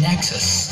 nexus.